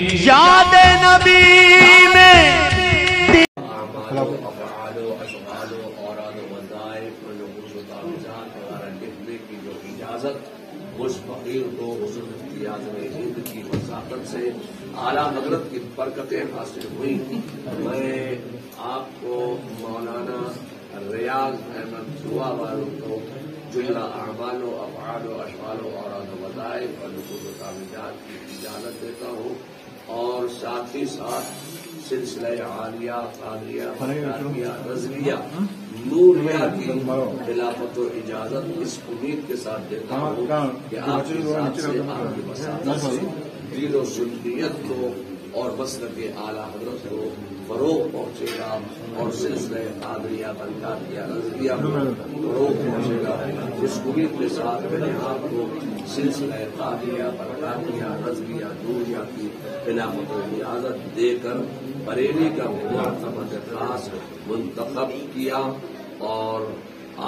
یاد نبی میں۔ اعمال و وغیرہ لکھنے کی جو اجازت فقیر کو حضور مفتی اعظم ہند کی وساطت سے اعلیٰ حضرت کی برکتیں حاصل ہوئی میں آپ کو مولانا ریاض احمد دعا والوں کو جملہ اعمال و افعال و اشغال و اوراد و وظائف اور نقوص و تعویذات کی اجازت دیتا ہوں۔ ساتھ ہی ساتھ سلسلہ عالیہ قادریہ رضویہ نوریہ کی خلافت و اجازت اس امید کے ساتھ دیتا ہوں کہ آپ کی ذات سے آپ کی مساطت سے دین و سنیت کو اور مسلک اعلیٰ حضرت کو فروغ پہنچے گا اور سلسلہ قادریہ بنکاتیہ رضویہ کو فروغ پہنچے گا۔ اس امید کے ساتھ میں نے آپ کو سلسلہ تعلیہ بنکاتیہ رضویہ دوریا کی بنا و اجازت دے کر بریلی کا معتمد خاص منتخب کیا اور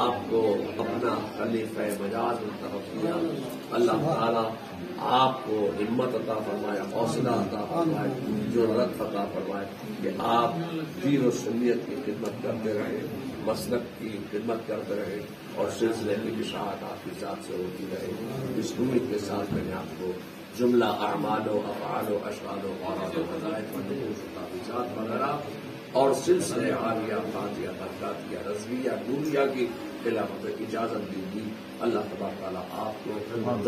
آپ کو اپنا خلیفہ مجاز منتخب کیا۔ اللہ تعالیٰ آپ کو ہمت عطا فرمائے، حوصلہ عطا فرمائے، جو رت عطا فرمائے کہ آپ دین و سنیت کی خدمت کرتے رہے، مسلک کی خدمت کرتے رہے اور سلسلے کی اشاعت آپ کے ساتھ سے ہوتی رہے۔ اس امید کے ساتھ میں نے آپ کو جملہ اعمال و افعال و اشعال و اوراد و وظائف و نقوص و تعویذات وغیرہ اور سلسلے عالیہ فاتحہ برکاتیہ رضویہ نوریہ کی خلافت اجازت دی گی اللہ تبارک تعالیٰ آپ کو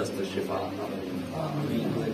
دست شفا عطا فرمائے۔